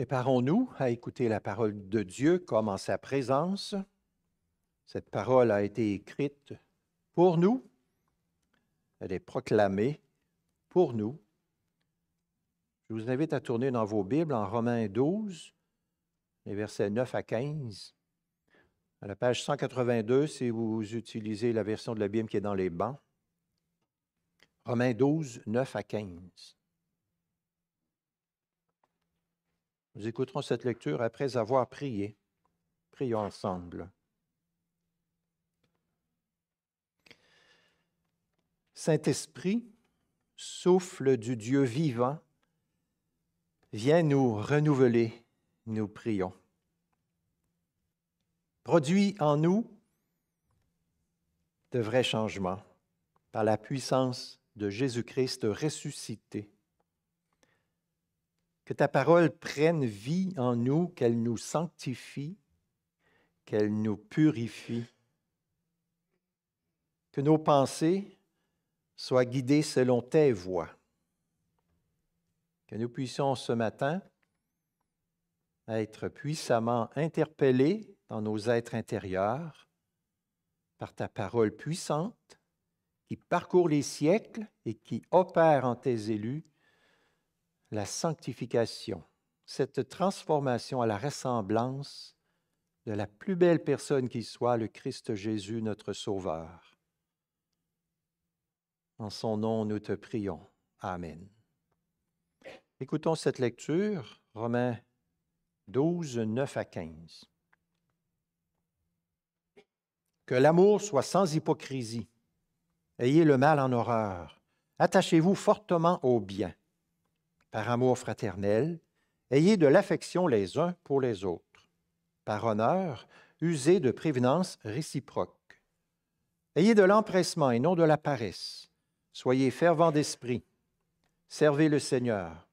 Préparons-nous à écouter la parole de Dieu comme en sa présence. Cette parole a été écrite pour nous. Elle est proclamée pour nous. Je vous invite à tourner dans vos Bibles en Romains 12, les versets 9 à 15. À la page 182, si vous utilisez la version de la Bible qui est dans les bancs. Romains 12, 9 à 15. Nous écouterons cette lecture après avoir prié. Prions ensemble. Saint-Esprit, souffle du Dieu vivant, viens nous renouveler, nous prions. Produis en nous de vrais changements par la puissance de Jésus-Christ ressuscité que ta parole prenne vie en nous, qu'elle nous sanctifie, qu'elle nous purifie. Que nos pensées soient guidées selon tes voies. Que nous puissions ce matin être puissamment interpellés dans nos êtres intérieurs par ta parole puissante qui parcourt les siècles et qui opère en tes élus la sanctification, cette transformation à la ressemblance de la plus belle personne qui soit, le Christ Jésus, notre Sauveur. En son nom, nous te prions. Amen. Écoutons cette lecture, Romains 12, 9 à 15. Que l'amour soit sans hypocrisie. Ayez le mal en horreur. Attachez-vous fortement au bien par amour fraternel, ayez de l'affection les uns pour les autres. Par honneur, usez de prévenance réciproque. Ayez de l'empressement et non de la paresse. Soyez fervents d'esprit. Servez le Seigneur.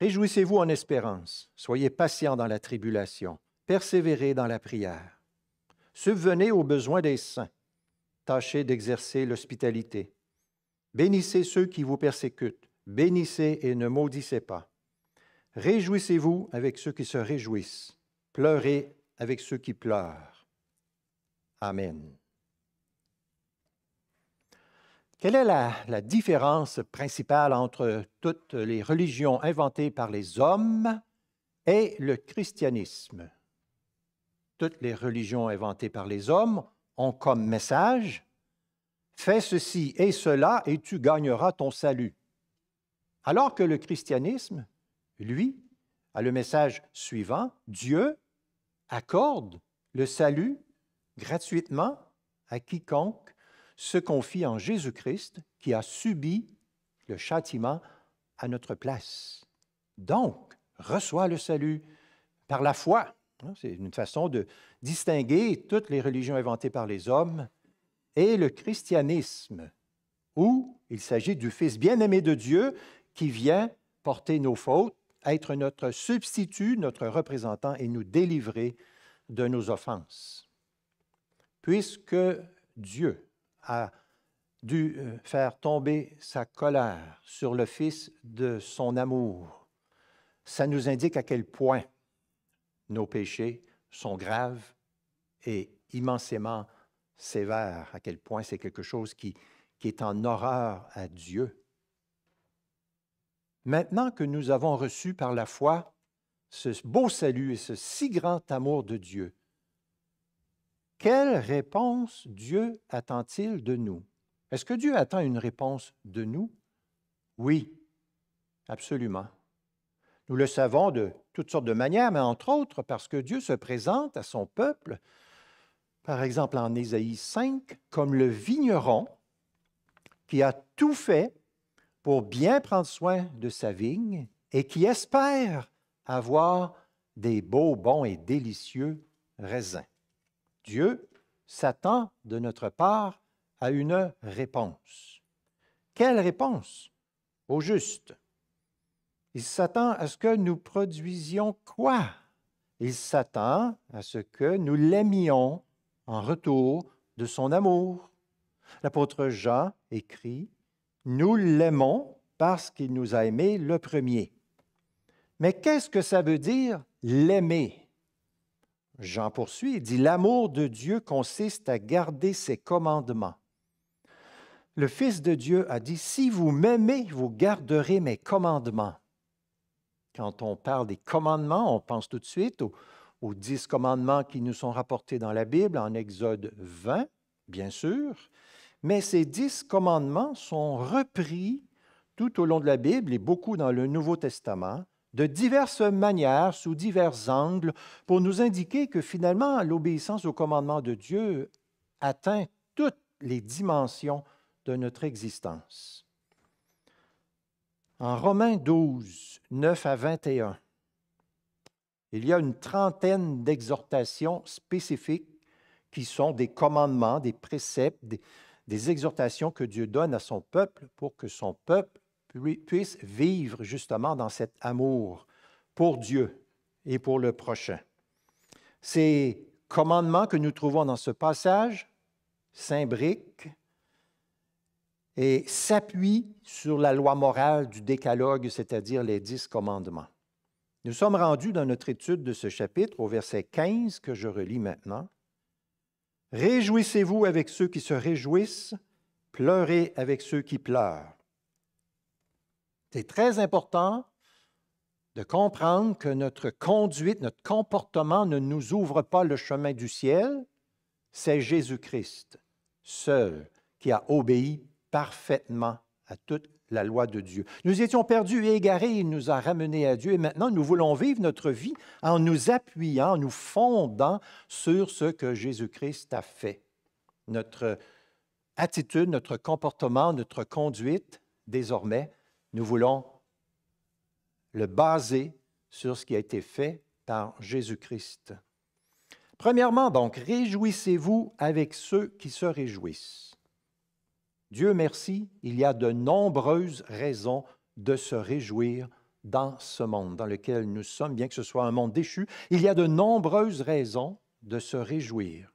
Réjouissez-vous en espérance. Soyez patients dans la tribulation. Persévérez dans la prière. Subvenez aux besoins des saints. Tâchez d'exercer l'hospitalité. Bénissez ceux qui vous persécutent. Bénissez et ne maudissez pas. Réjouissez-vous avec ceux qui se réjouissent. Pleurez avec ceux qui pleurent. Amen. Quelle est la, différence principale entre toutes les religions inventées par les hommes et le christianisme? Toutes les religions inventées par les hommes ont comme message Fais ceci et cela et tu gagneras ton salut. Alors que le christianisme, lui, a le message suivant, Dieu accorde le salut gratuitement à quiconque se confie en Jésus-Christ qui a subi le châtiment à notre place. Donc, reçoit le salut par la foi. C'est une façon de distinguer toutes les religions inventées par les hommes et le christianisme, où il s'agit du Fils bien-aimé de Dieu qui vient porter nos fautes, être notre substitut, notre représentant et nous délivrer de nos offenses. Puisque Dieu a dû euh, faire tomber sa colère sur le Fils de son amour, ça nous indique à quel point nos péchés sont graves et immensément sévères, à quel point c'est quelque chose qui, qui est en horreur à Dieu. Maintenant que nous avons reçu par la foi ce beau salut et ce si grand amour de Dieu, quelle réponse Dieu attend-il de nous? Est-ce que Dieu attend une réponse de nous? Oui, absolument. Nous le savons de toutes sortes de manières, mais entre autres parce que Dieu se présente à son peuple, par exemple en Ésaïe 5, comme le vigneron qui a tout fait pour bien prendre soin de sa vigne et qui espère avoir des beaux, bons et délicieux raisins. Dieu s'attend de notre part à une réponse. Quelle réponse? Au juste. Il s'attend à ce que nous produisions quoi? Il s'attend à ce que nous l'aimions en retour de son amour. L'apôtre Jean écrit nous l'aimons parce qu'il nous a aimés le premier. Mais qu'est-ce que ça veut dire l'aimer? Jean poursuit et dit, L'amour de Dieu consiste à garder ses commandements. Le Fils de Dieu a dit, Si vous m'aimez, vous garderez mes commandements. Quand on parle des commandements, on pense tout de suite aux, aux dix commandements qui nous sont rapportés dans la Bible, en Exode 20, bien sûr, mais ces dix commandements sont repris tout au long de la Bible et beaucoup dans le Nouveau Testament de diverses manières, sous divers angles, pour nous indiquer que finalement l'obéissance aux commandements de Dieu atteint toutes les dimensions de notre existence. En Romains 12, 9 à 21, il y a une trentaine d'exhortations spécifiques qui sont des commandements, des préceptes, des, exhortations que Dieu donne à son peuple pour que son peuple puisse vivre justement dans cet amour pour Dieu et pour le prochain. Ces commandements que nous trouvons dans ce passage s'imbriquent et s'appuient sur la loi morale du décalogue, c'est-à-dire les dix commandements. Nous sommes rendus dans notre étude de ce chapitre au verset 15 que je relis maintenant. Réjouissez-vous avec ceux qui se réjouissent, pleurez avec ceux qui pleurent. C'est très important de comprendre que notre conduite, notre comportement ne nous ouvre pas le chemin du ciel. C'est Jésus-Christ seul qui a obéi parfaitement à toute la loi de Dieu. Nous étions perdus et égarés, il nous a ramenés à Dieu et maintenant nous voulons vivre notre vie en nous appuyant, en nous fondant sur ce que Jésus-Christ a fait. Notre attitude, notre comportement, notre conduite, désormais, nous voulons le baser sur ce qui a été fait par Jésus-Christ. Premièrement, donc, réjouissez-vous avec ceux qui se réjouissent. Dieu merci, il y a de nombreuses raisons de se réjouir dans ce monde dans lequel nous sommes, bien que ce soit un monde déchu. Il y a de nombreuses raisons de se réjouir.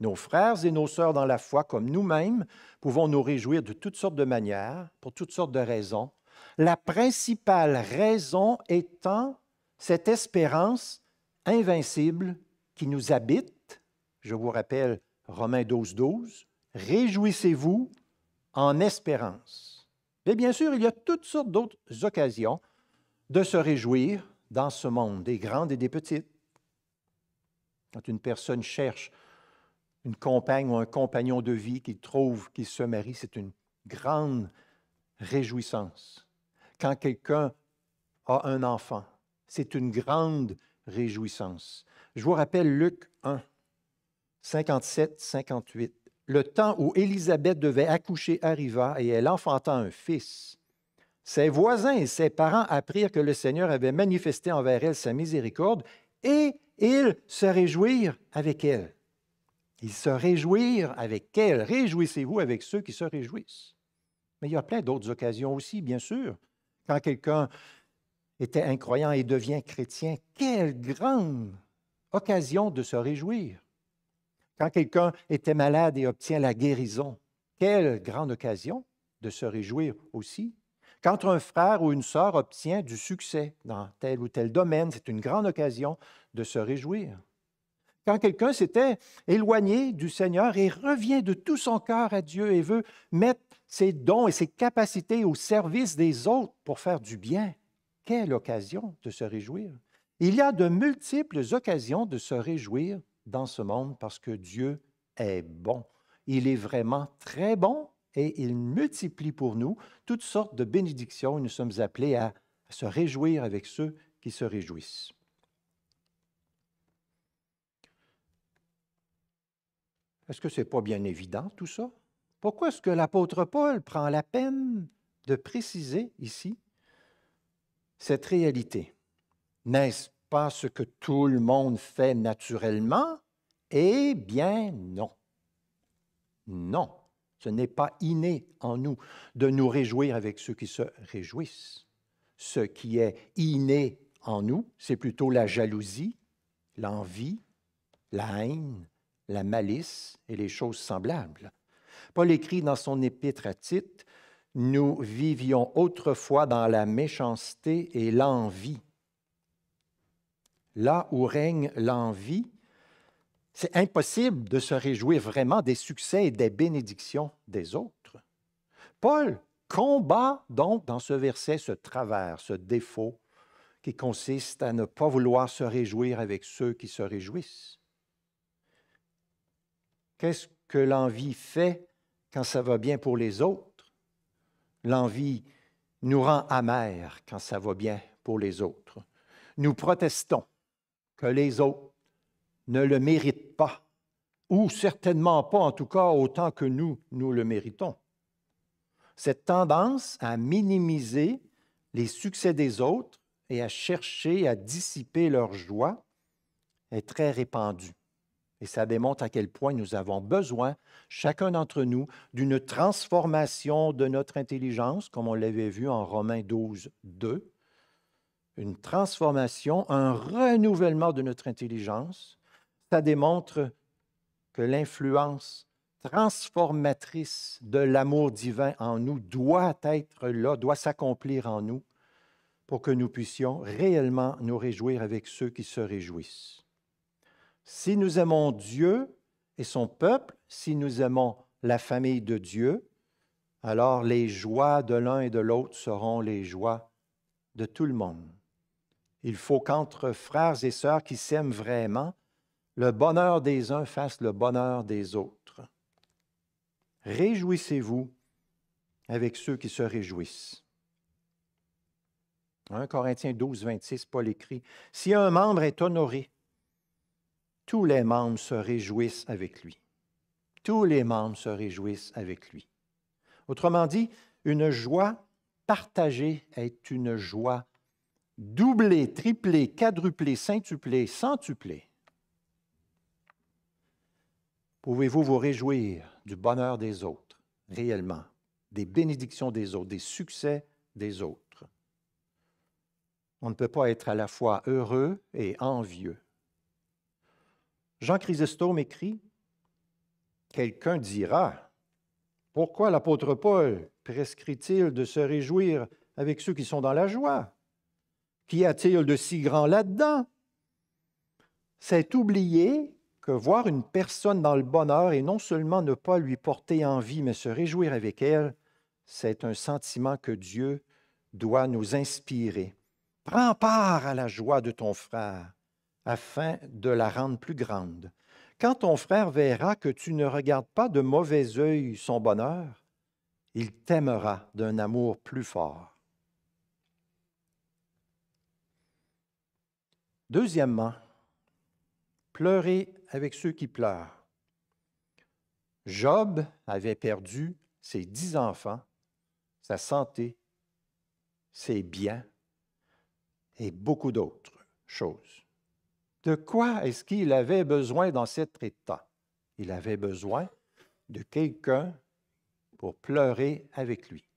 Nos frères et nos sœurs dans la foi, comme nous-mêmes, pouvons nous réjouir de toutes sortes de manières, pour toutes sortes de raisons. La principale raison étant cette espérance invincible qui nous habite. Je vous rappelle Romains 12, 12. Réjouissez-vous en espérance. Mais bien sûr, il y a toutes sortes d'autres occasions de se réjouir dans ce monde, des grandes et des petites. Quand une personne cherche une compagne ou un compagnon de vie qu'il trouve, qu'il se marie, c'est une grande réjouissance. Quand quelqu'un a un enfant, c'est une grande réjouissance. Je vous rappelle Luc 1, 57, 58 le temps où Élisabeth devait accoucher arriva et elle enfanta un fils. Ses voisins et ses parents apprirent que le Seigneur avait manifesté envers elle sa miséricorde et ils se réjouirent avec elle. Ils se réjouirent avec elle. Réjouissez-vous avec ceux qui se réjouissent. Mais il y a plein d'autres occasions aussi, bien sûr. Quand quelqu'un était incroyant et devient chrétien, quelle grande occasion de se réjouir. Quand quelqu'un était malade et obtient la guérison, quelle grande occasion de se réjouir aussi. Quand un frère ou une sœur obtient du succès dans tel ou tel domaine, c'est une grande occasion de se réjouir. Quand quelqu'un s'était éloigné du Seigneur et revient de tout son cœur à Dieu et veut mettre ses dons et ses capacités au service des autres pour faire du bien, quelle occasion de se réjouir. Il y a de multiples occasions de se réjouir dans ce monde parce que Dieu est bon. Il est vraiment très bon et il multiplie pour nous toutes sortes de bénédictions. Nous sommes appelés à, se réjouir avec ceux qui se réjouissent. Est-ce que ce n'est pas bien évident tout ça? Pourquoi est-ce que l'apôtre Paul prend la peine de préciser ici cette réalité? N'est-ce pas ce que tout le monde fait naturellement? Eh bien non. Non, ce n'est pas inné en nous de nous réjouir avec ceux qui se réjouissent. Ce qui est inné en nous, c'est plutôt la jalousie, l'envie, la haine, la malice et les choses semblables. Paul écrit dans son épître à Tite, Nous vivions autrefois dans la méchanceté et l'envie là où règne l'envie, c'est impossible de se réjouir vraiment des succès et des bénédictions des autres. Paul combat donc dans ce verset ce travers, ce défaut qui consiste à ne pas vouloir se réjouir avec ceux qui se réjouissent. Qu'est-ce que l'envie fait quand ça va bien pour les autres? L'envie nous rend amers quand ça va bien pour les autres. Nous protestons que les autres ne le méritent pas, ou certainement pas, en tout cas, autant que nous, nous le méritons. Cette tendance à minimiser les succès des autres et à chercher à dissiper leur joie est très répandue. Et ça démontre à quel point nous avons besoin, chacun d'entre nous, d'une transformation de notre intelligence, comme on l'avait vu en Romains 12, 2. Une transformation, un renouvellement de notre intelligence. Ça démontre que l'influence transformatrice de l'amour divin en nous doit être là, doit s'accomplir en nous pour que nous puissions réellement nous réjouir avec ceux qui se réjouissent. Si nous aimons Dieu et son peuple, si nous aimons la famille de Dieu, alors les joies de l'un et de l'autre seront les joies de tout le monde. Il faut qu'entre frères et sœurs qui s'aiment vraiment, le bonheur des uns fasse le bonheur des autres. Réjouissez-vous avec ceux qui se réjouissent. 1 Corinthiens 12, 26, Paul écrit, Si un membre est honoré, tous les membres se réjouissent avec lui. Tous les membres se réjouissent avec lui. Autrement dit, une joie partagée est une joie doublée, triplée, quadruplée, cintuplée, centuplée. Pouvez-vous vous réjouir du bonheur des autres, réellement, des bénédictions des autres, des succès des autres? On ne peut pas être à la fois heureux et envieux. Jean Chrysostome écrit Quelqu'un dira Pourquoi l'apôtre Paul prescrit-il de se réjouir avec ceux qui sont dans la joie? Qu'y a-t-il de si grand là-dedans? C'est oublier que voir une personne dans le bonheur et non seulement ne pas lui porter envie, mais se réjouir avec elle, c'est un sentiment que Dieu doit nous inspirer. Prends part à la joie de ton frère afin de la rendre plus grande. Quand ton frère verra que tu ne regardes pas de mauvais œil son bonheur, il t'aimera d'un amour plus fort. Deuxièmement, pleurer avec ceux qui pleurent. Job avait perdu ses dix enfants, sa santé, ses biens et beaucoup d'autres choses. De quoi est-ce qu'il avait besoin dans cet état? Il avait besoin de quelqu'un pour pleurer avec lui.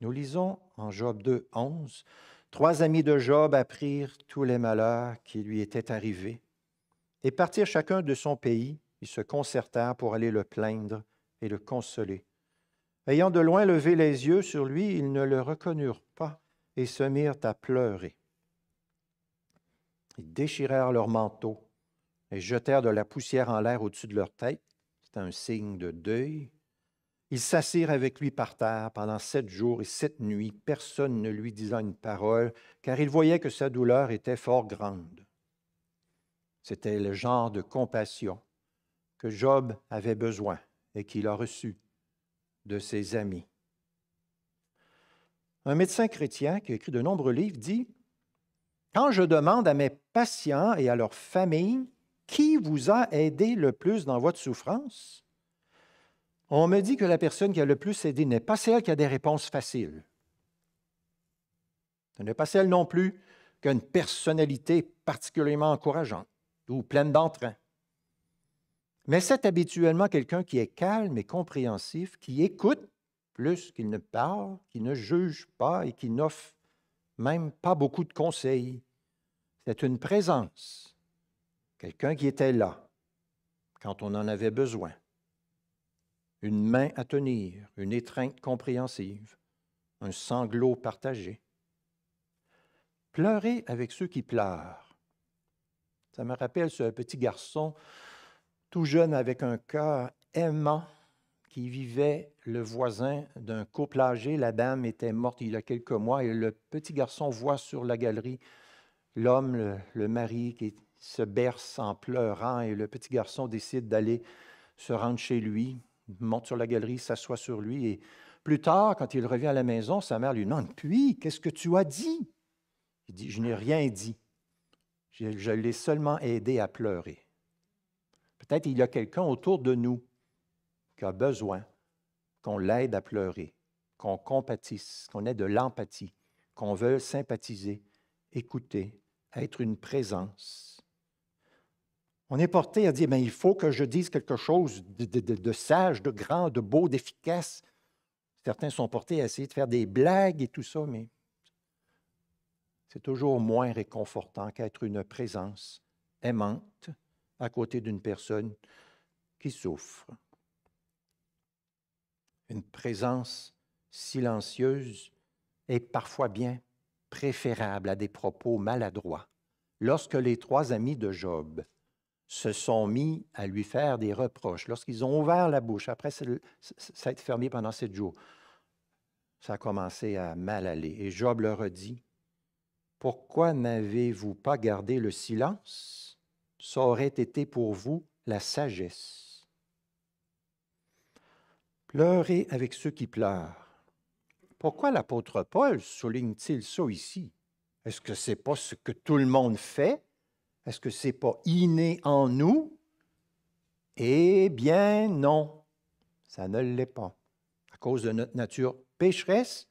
Nous lisons en Job 2, 11, Trois amis de Job apprirent tous les malheurs qui lui étaient arrivés et partirent chacun de son pays. Ils se concertèrent pour aller le plaindre et le consoler. Ayant de loin levé les yeux sur lui, ils ne le reconnurent pas et se mirent à pleurer. Ils déchirèrent leurs manteaux et jetèrent de la poussière en l'air au-dessus de leur tête. C'était un signe de deuil. Ils s'assirent avec lui par terre pendant sept jours et sept nuits. Personne ne lui disant une parole, car ils voyaient que sa douleur était fort grande. C'était le genre de compassion que Job avait besoin et qu'il a reçu de ses amis. Un médecin chrétien qui a écrit de nombreux livres dit Quand je demande à mes patients et à leurs familles qui vous a aidé le plus dans votre souffrance, on me dit que la personne qui a le plus aidé n'est pas celle qui a des réponses faciles. Ce n'est pas celle non plus qui a une personnalité particulièrement encourageante ou pleine d'entrain. Mais c'est habituellement quelqu'un qui est calme et compréhensif, qui écoute plus qu'il ne parle, qui ne juge pas et qui n'offre même pas beaucoup de conseils. C'est une présence, quelqu'un qui était là quand on en avait besoin une main à tenir, une étreinte compréhensive, un sanglot partagé. Pleurez avec ceux qui pleurent. Ça me rappelle ce petit garçon tout jeune avec un cœur aimant qui vivait le voisin d'un couple âgé. La dame était morte il y a quelques mois et le petit garçon voit sur la galerie l'homme, le, mari, qui se berce en pleurant et le petit garçon décide d'aller se rendre chez lui, monte sur la galerie, s'assoit sur lui et plus tard, quand il revient à la maison, sa mère lui demande Puis, qu'est-ce que tu as dit Il dit Je n'ai rien dit. Je, l'ai seulement aidé à pleurer. Peut-être il y a quelqu'un autour de nous qui a besoin qu'on l'aide à pleurer, qu'on compatisse, qu'on ait de l'empathie, qu'on veuille sympathiser, écouter, être une présence. On est porté à dire, mais ben, il faut que je dise quelque chose de, de, sage, de grand, de beau, d'efficace. Certains sont portés à essayer de faire des blagues et tout ça, mais c'est toujours moins réconfortant qu'être une présence aimante à côté d'une personne qui souffre. Une présence silencieuse est parfois bien préférable à des propos maladroits. Lorsque les trois amis de Job se sont mis à lui faire des reproches. Lorsqu'ils ont ouvert la bouche, après été fermé pendant sept jours, ça a commencé à mal aller. Et Job leur a dit, Pourquoi n'avez-vous pas gardé le silence? Ça aurait été pour vous la sagesse. Pleurez avec ceux qui pleurent. Pourquoi l'apôtre Paul souligne-t-il ça ici? Est-ce que ce n'est pas ce que tout le monde fait? Est-ce que ce n'est pas inné en nous? Eh bien, non, ça ne l'est pas. À cause de notre nature pécheresse,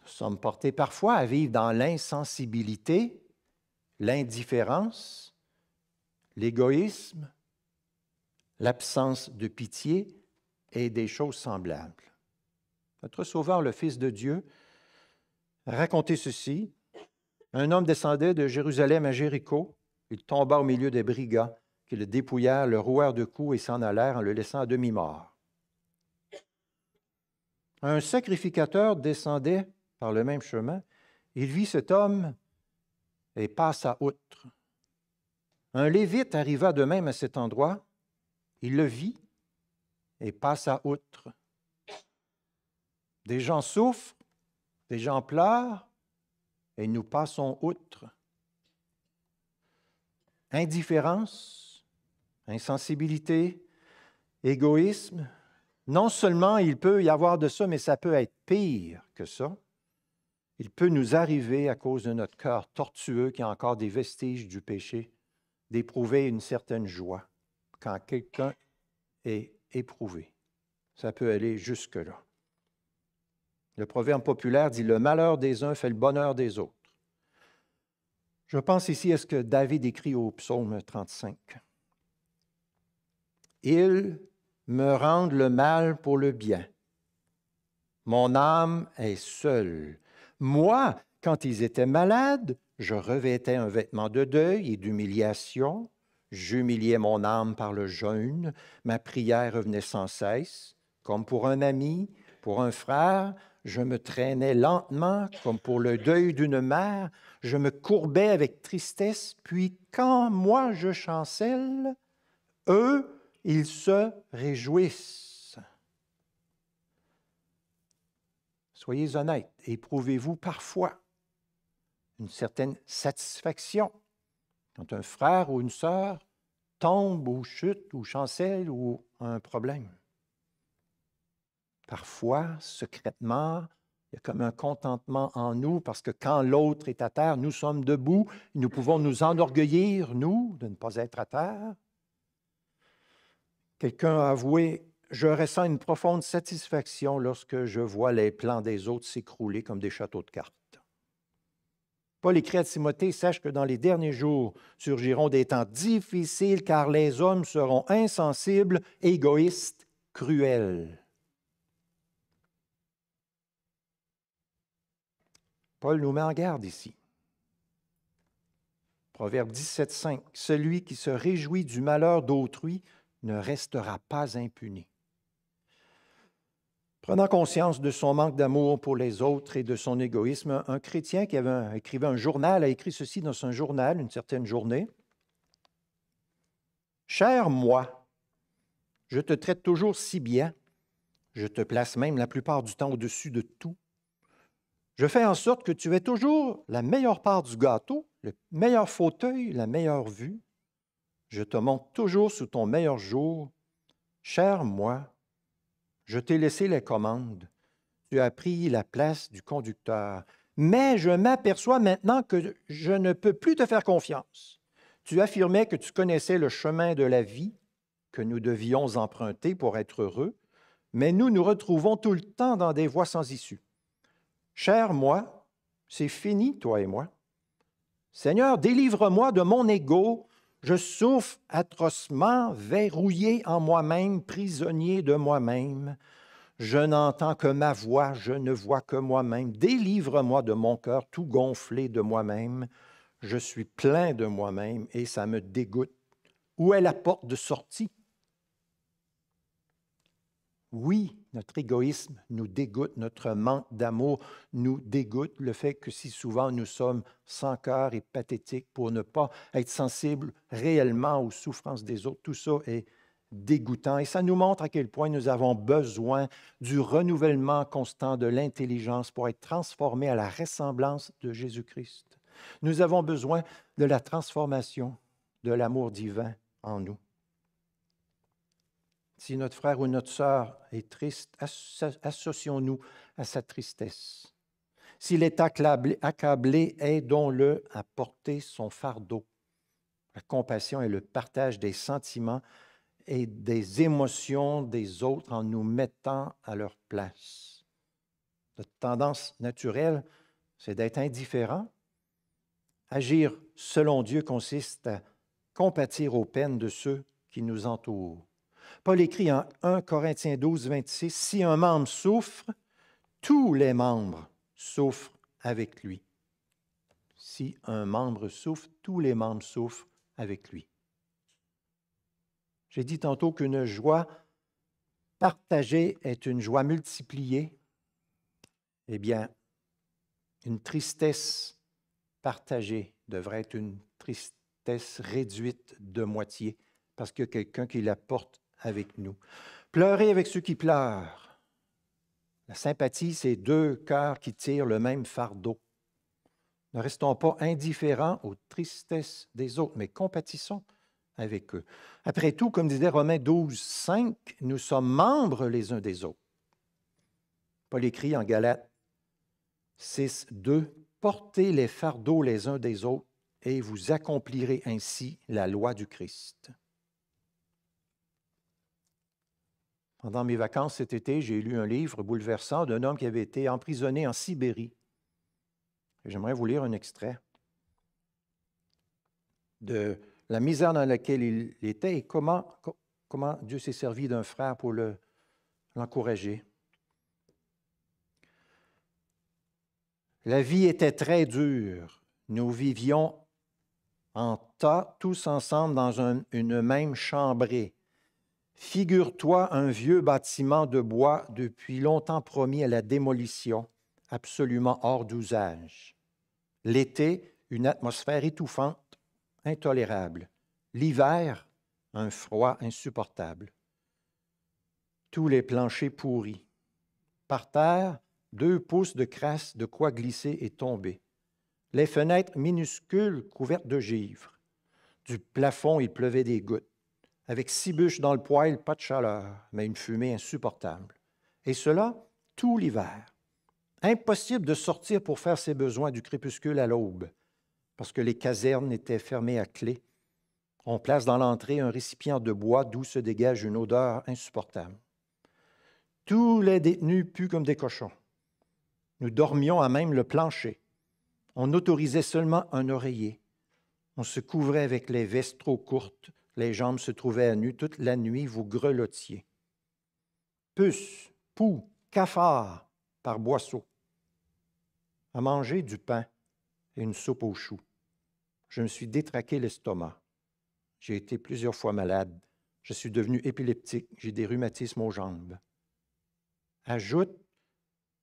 nous sommes portés parfois à vivre dans l'insensibilité, l'indifférence, l'égoïsme, l'absence de pitié et des choses semblables. Notre Sauveur, le Fils de Dieu, a raconté ceci. Un homme descendait de Jérusalem à Jéricho il tomba au milieu des brigands qui le dépouillèrent, le rouèrent de coups et s'en allèrent en le laissant à demi-mort. Un sacrificateur descendait par le même chemin. Il vit cet homme et passa outre. Un lévite arriva de même à cet endroit. Il le vit et passa outre. Des gens souffrent, des gens pleurent, et nous passons outre indifférence, insensibilité, égoïsme. Non seulement il peut y avoir de ça, mais ça peut être pire que ça. Il peut nous arriver, à cause de notre cœur tortueux qui a encore des vestiges du péché, d'éprouver une certaine joie quand quelqu'un est éprouvé. Ça peut aller jusque-là. Le proverbe populaire dit Le malheur des uns fait le bonheur des autres. Je pense ici à ce que David écrit au psaume 35. Ils me rendent le mal pour le bien. Mon âme est seule. Moi, quand ils étaient malades, je revêtais un vêtement de deuil et d'humiliation. J'humiliais mon âme par le jeûne. Ma prière revenait sans cesse, comme pour un ami, pour un frère, je me traînais lentement comme pour le deuil d'une mère, je me courbais avec tristesse, puis quand moi je chancelle, eux, ils se réjouissent. Soyez honnêtes, éprouvez-vous parfois une certaine satisfaction quand un frère ou une sœur tombe ou chute ou chancelle ou a un problème? Parfois, secrètement, il y a comme un contentement en nous parce que quand l'autre est à terre, nous sommes debout, nous pouvons nous enorgueillir, nous, de ne pas être à terre. Quelqu'un a avoué, je ressens une profonde satisfaction lorsque je vois les plans des autres s'écrouler comme des châteaux de cartes. Paul écrit à Timothée, sache que dans les derniers jours surgiront des temps difficiles car les hommes seront insensibles, égoïstes, cruels. Paul nous met en garde ici. Proverbe 17, Celui qui se réjouit du malheur d'autrui ne restera pas impuni. Prenant conscience de son manque d'amour pour les autres et de son égoïsme, un chrétien qui avait écrivait un journal a écrit ceci dans son journal une certaine journée. Cher moi, je te traite toujours si bien, je te place même la plupart du temps au-dessus de tout. Je fais en sorte que tu aies toujours la meilleure part du gâteau, le meilleur fauteuil, la meilleure vue. Je te monte toujours sous ton meilleur jour. Cher moi, je t'ai laissé les commandes. Tu as pris la place du conducteur. Mais je m'aperçois maintenant que je ne peux plus te faire confiance. Tu affirmais que tu connaissais le chemin de la vie que nous devions emprunter pour être heureux, mais nous nous retrouvons tout le temps dans des voies sans issue. Cher moi, c'est fini, toi et moi. Seigneur, délivre-moi de mon ego. Je souffre atrocement, verrouillé en moi-même, prisonnier de moi-même. Je n'entends que ma voix, je ne vois que moi-même. Délivre-moi de mon cœur tout gonflé de moi-même. Je suis plein de moi-même et ça me dégoûte. Où est la porte de sortie? Oui, notre égoïsme nous dégoûte, notre manque d'amour nous dégoûte, le fait que si souvent nous sommes sans cœur et pathétiques pour ne pas être sensibles réellement aux souffrances des autres, tout ça est dégoûtant et ça nous montre à quel point nous avons besoin du renouvellement constant de l'intelligence pour être transformés à la ressemblance de Jésus-Christ. Nous avons besoin de la transformation de l'amour divin en nous. Si notre frère ou notre sœur est triste, associons-nous à sa tristesse. S'il est accablé, aidons-le à porter son fardeau. La compassion est le partage des sentiments et des émotions des autres en nous mettant à leur place. Notre tendance naturelle, c'est d'être indifférent. Agir selon Dieu consiste à compatir aux peines de ceux qui nous entourent. Paul écrit en 1 Corinthiens 12, 26, Si un membre souffre, tous les membres souffrent avec lui. Si un membre souffre, tous les membres souffrent avec lui. J'ai dit tantôt qu'une joie partagée est une joie multipliée. Eh bien, une tristesse partagée devrait être une tristesse réduite de moitié parce que quelqu'un qui la porte avec nous. Pleurer avec ceux qui pleurent. La sympathie, c'est deux cœurs qui tirent le même fardeau. Ne restons pas indifférents aux tristesses des autres, mais compatissons avec eux. Après tout, comme disait Romains 12, 5, nous sommes membres les uns des autres. Paul écrit en Galates 6, 2, Portez les fardeaux les uns des autres et vous accomplirez ainsi la loi du Christ. Pendant mes vacances cet été, j'ai lu un livre bouleversant d'un homme qui avait été emprisonné en Sibérie. J'aimerais vous lire un extrait de la misère dans laquelle il était et comment, Dieu s'est servi d'un frère pour l'encourager. la vie était très dure. Nous vivions en tas, tous ensemble dans une même chambrée. Figure-toi un vieux bâtiment de bois depuis longtemps promis à la démolition, absolument hors d'usage. L'été, une atmosphère étouffante, intolérable. L'hiver, un froid insupportable. Tous les planchers pourris. Par terre, deux pouces de crasse de quoi glisser et tomber. Les fenêtres minuscules couvertes de givre. Du plafond, il pleuvait des gouttes avec six bûches dans le poêle, pas de chaleur, mais une fumée insupportable. Et cela tout l'hiver. Impossible de sortir pour faire ses besoins du crépuscule à l'aube, parce que les casernes étaient fermées à clé. On place dans l'entrée un récipient de bois d'où se dégage une odeur insupportable. Tous les détenus puent comme des cochons. Nous dormions à même le plancher. On autorisait seulement un oreiller. On se couvrait avec les vestes trop courtes les jambes se trouvaient à nu. Toute la nuit, vous grelottiez. Puces, poux, cafards par boisseau. À manger du pain et une soupe aux choux. Je me suis détraqué l'estomac. J'ai été plusieurs fois malade. Je suis devenu épileptique. J'ai des rhumatismes aux jambes. ajoute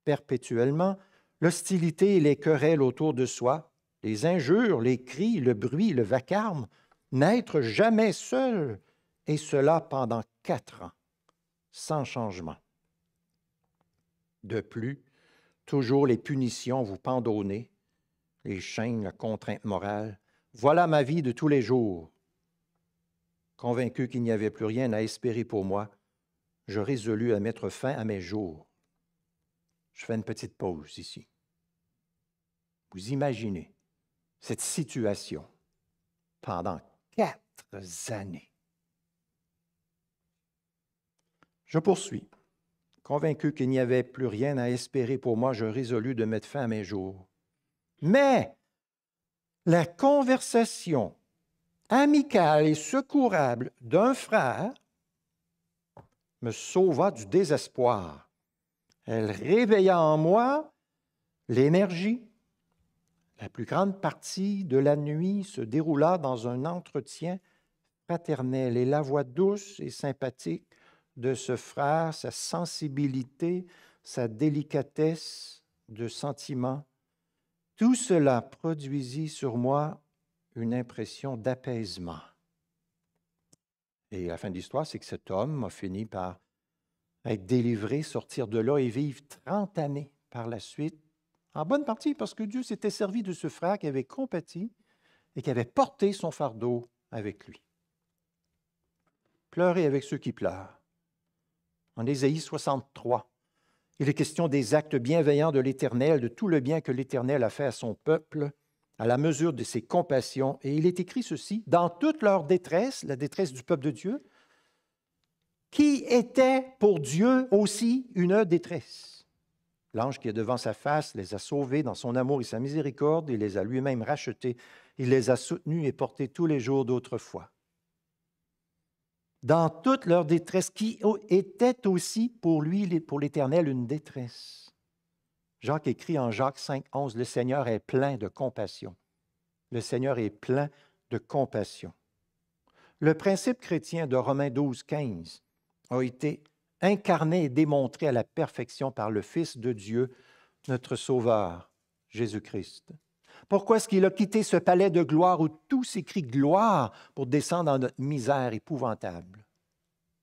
perpétuellement l'hostilité et les querelles autour de soi, les injures, les cris, le bruit, le vacarme, n'être jamais seul, et cela pendant quatre ans, sans changement. De plus, toujours les punitions vous pendent les chaînes, la contrainte morale. Voilà ma vie de tous les jours. Convaincu qu'il n'y avait plus rien à espérer pour moi, je résolus à mettre fin à mes jours. Je fais une petite pause ici. Vous imaginez cette situation pendant quatre années. Je poursuis. Convaincu qu'il n'y avait plus rien à espérer pour moi, je résolus de mettre fin à mes jours. Mais la conversation amicale et secourable d'un frère me sauva du désespoir. Elle réveilla en moi l'énergie. La plus grande partie de la nuit se déroula dans un entretien fraternel et la voix douce et sympathique de ce frère, sa sensibilité, sa délicatesse de sentiment, tout cela produisit sur moi une impression d'apaisement. Et la fin de l'histoire, c'est que cet homme a fini par être délivré, sortir de là et vivre 30 années par la suite, en bonne partie parce que Dieu s'était servi de ce frère qui avait compati et qui avait porté son fardeau avec lui. Pleurer avec ceux qui pleurent. En Ésaïe 63, il est question des actes bienveillants de l'Éternel, de tout le bien que l'Éternel a fait à son peuple à la mesure de ses compassions. Et il est écrit ceci, dans toute leur détresse, la détresse du peuple de Dieu, qui était pour Dieu aussi une détresse. L'ange qui est devant sa face les a sauvés dans son amour et sa miséricorde, il les a lui-même rachetés, il les a soutenus et portés tous les jours d'autrefois. Dans toute leur détresse, qui était aussi pour lui, pour l'Éternel, une détresse? Jacques écrit en Jacques 5, 11, Le Seigneur est plein de compassion. Le Seigneur est plein de compassion. Le principe chrétien de Romains 12, 15 a été incarné et démontré à la perfection par le Fils de Dieu, notre Sauveur, Jésus-Christ. Pourquoi est-ce qu'il a quitté ce palais de gloire où tout s'écrit gloire pour descendre dans notre misère épouvantable?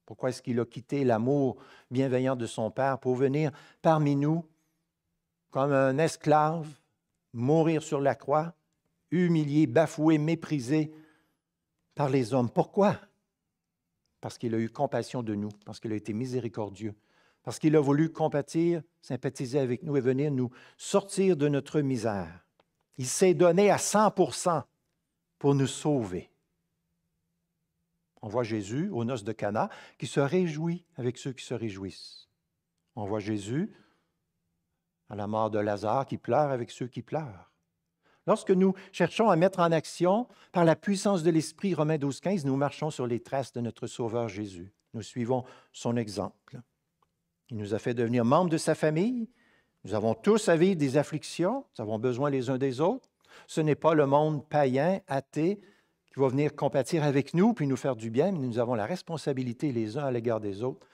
Pourquoi est-ce qu'il a quitté l'amour bienveillant de son Père pour venir parmi nous comme un esclave, mourir sur la croix, humilié, bafoué, méprisé par les hommes? Pourquoi? Parce qu'il a eu compassion de nous, parce qu'il a été miséricordieux, parce qu'il a voulu compatir, sympathiser avec nous et venir nous sortir de notre misère. Il s'est donné à 100% pour nous sauver. On voit Jésus aux noces de Cana qui se réjouit avec ceux qui se réjouissent. On voit Jésus à la mort de Lazare qui pleure avec ceux qui pleurent. Lorsque nous cherchons à mettre en action, par la puissance de l'Esprit, Romains 12, 15, nous marchons sur les traces de notre Sauveur Jésus. Nous suivons son exemple. Il nous a fait devenir membres de sa famille. Nous avons tous à vivre des afflictions. Nous avons besoin les uns des autres. Ce n'est pas le monde païen, athée, qui va venir compatir avec nous puis nous faire du bien, mais nous avons la responsabilité les uns à l'égard des autres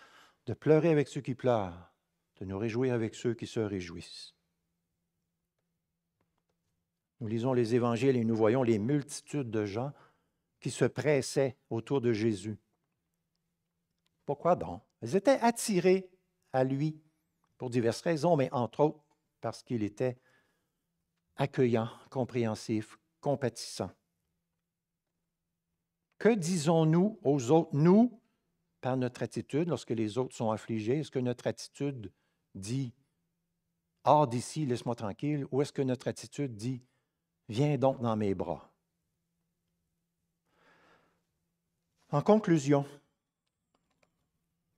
de pleurer avec ceux qui pleurent, de nous réjouir avec ceux qui se réjouissent. Nous lisons les évangiles et nous voyons les multitudes de gens qui se pressaient autour de Jésus. Pourquoi donc? Ils étaient attirés à lui pour diverses raisons, mais entre autres parce qu'il était accueillant, compréhensif, compatissant. Que disons-nous aux autres, nous, par notre attitude, lorsque les autres sont affligés? Est-ce que notre attitude dit Hors d'ici, laisse-moi tranquille, ou est-ce que notre attitude dit Viens donc dans mes bras En conclusion,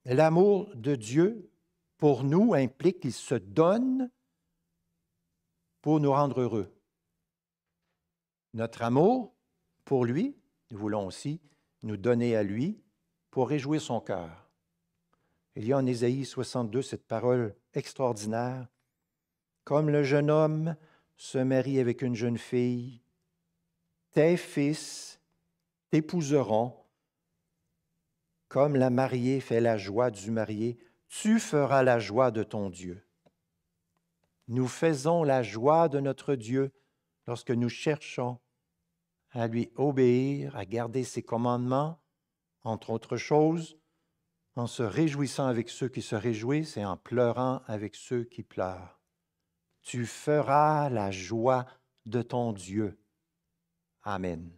l'amour de Dieu pour nous implique qu'il se donne pour nous rendre heureux. Notre amour pour lui, nous voulons aussi nous donner à lui pour réjouir son cœur. Il y a en Ésaïe 62 cette parole extraordinaire. Comme le jeune homme se marie avec une jeune fille, tes fils t'épouseront. Comme la mariée fait la joie du marié, tu feras la joie de ton Dieu. Nous faisons la joie de notre Dieu lorsque nous cherchons à lui obéir, à garder ses commandements, entre autres choses, en se réjouissant avec ceux qui se réjouissent et en pleurant avec ceux qui pleurent. Tu feras la joie de ton Dieu. Amen.